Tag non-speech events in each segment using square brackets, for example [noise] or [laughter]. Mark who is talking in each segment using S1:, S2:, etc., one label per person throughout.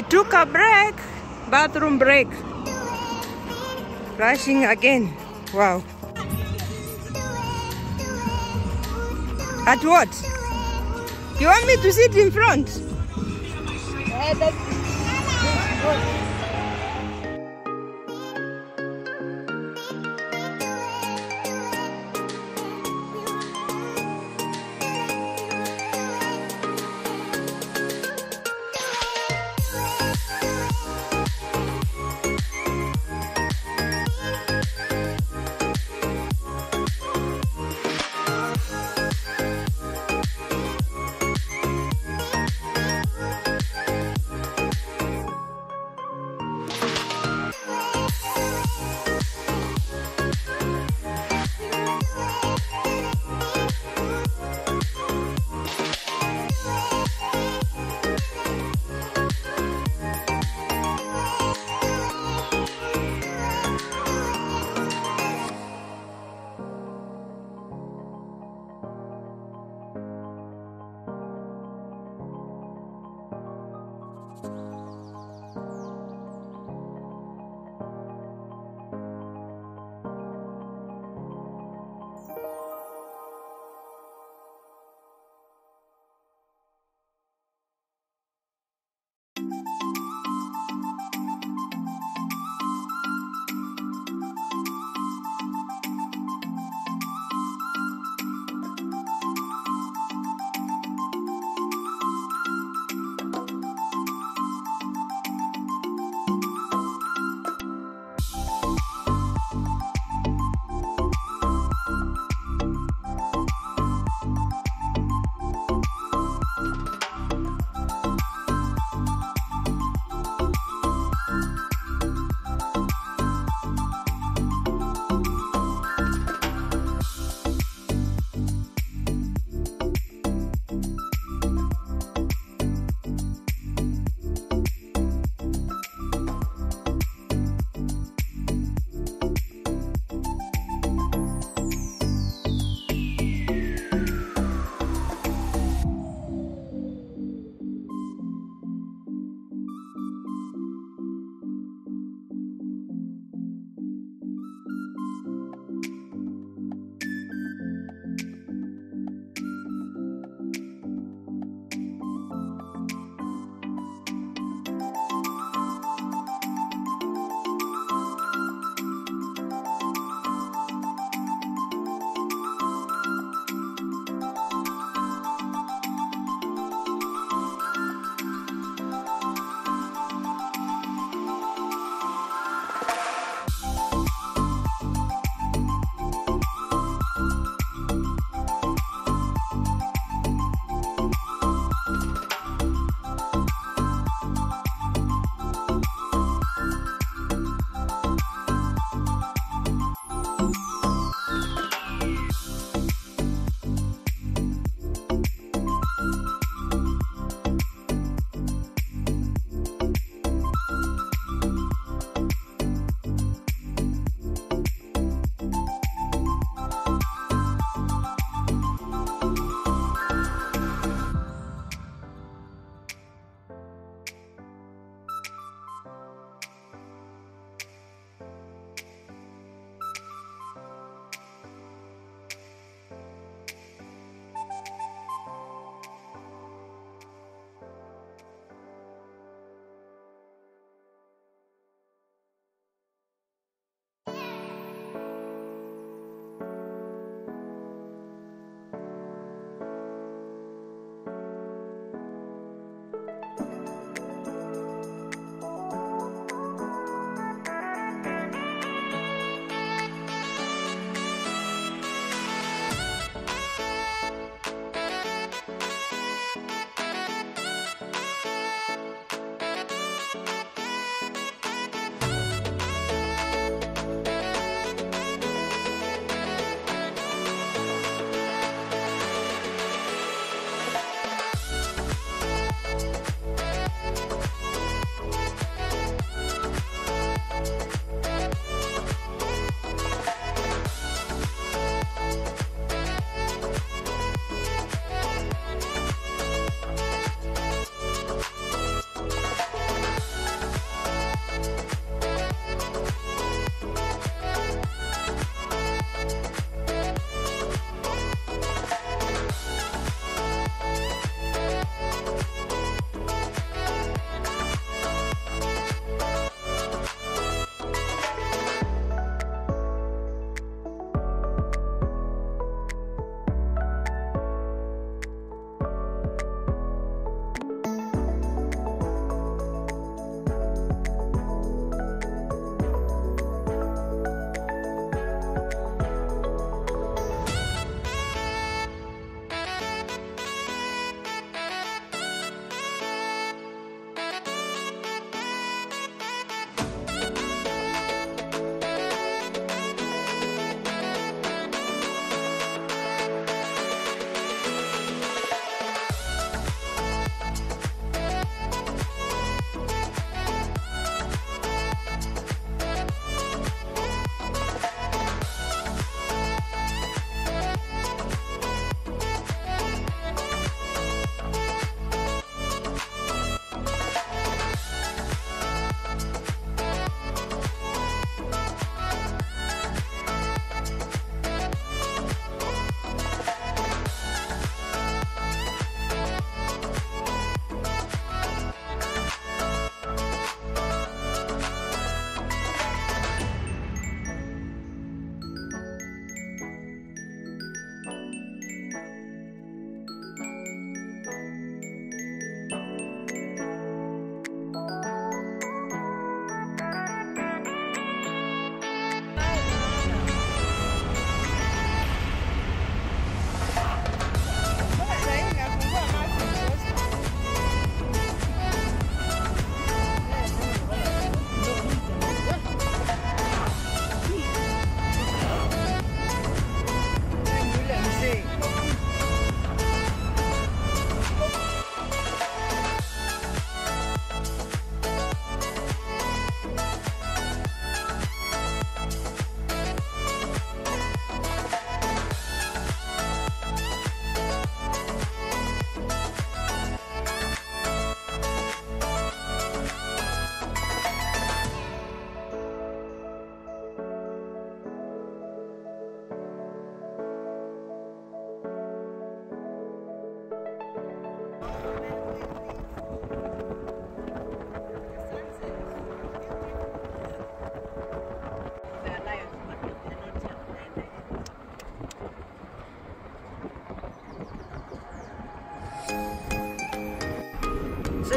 S1: We took a break, bathroom break. Rushing again. Wow. At what? You want me to sit in front?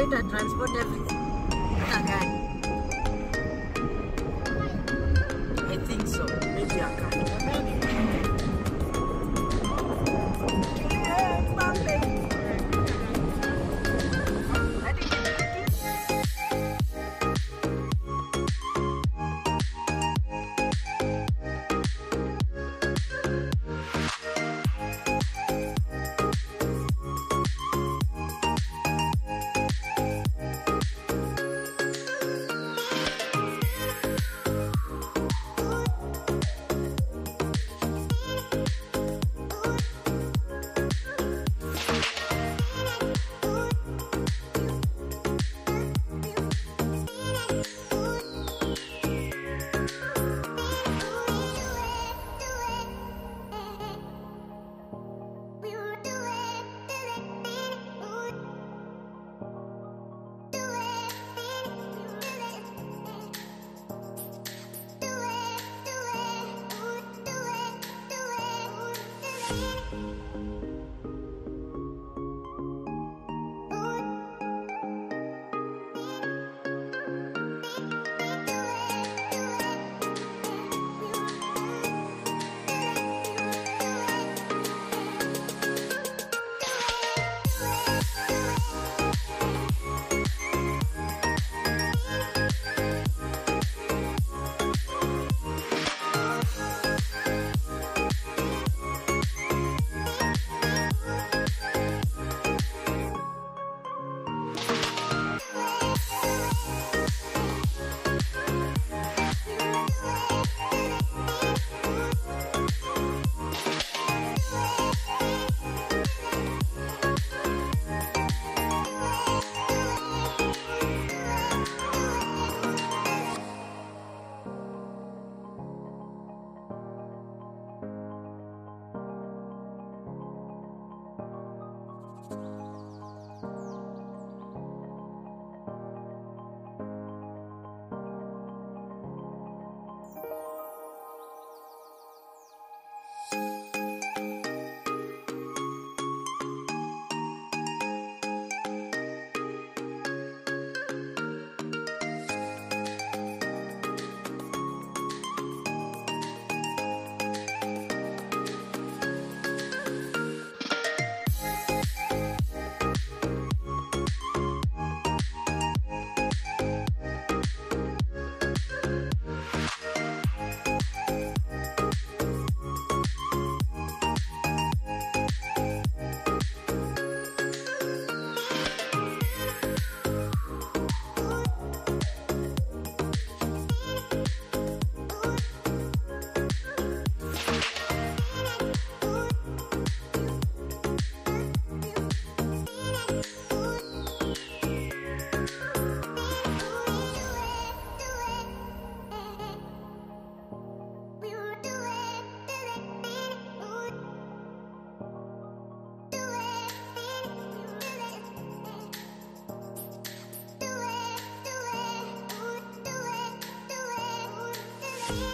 S2: Ita transport everything you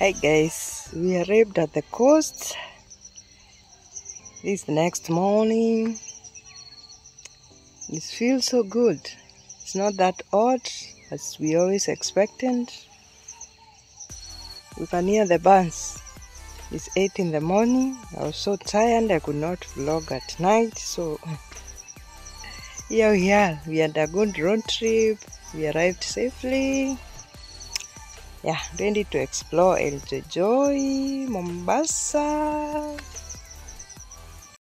S1: Hi guys, we arrived at the coast. This next morning. It feels so good. It's not that hot as we always expected. We can hear the birds. It's 8 in the morning. I was so tired I could not vlog at night. So [laughs] here we are. We had a good road trip. We arrived safely. Yeah, ready to explore El Joy, Mombasa.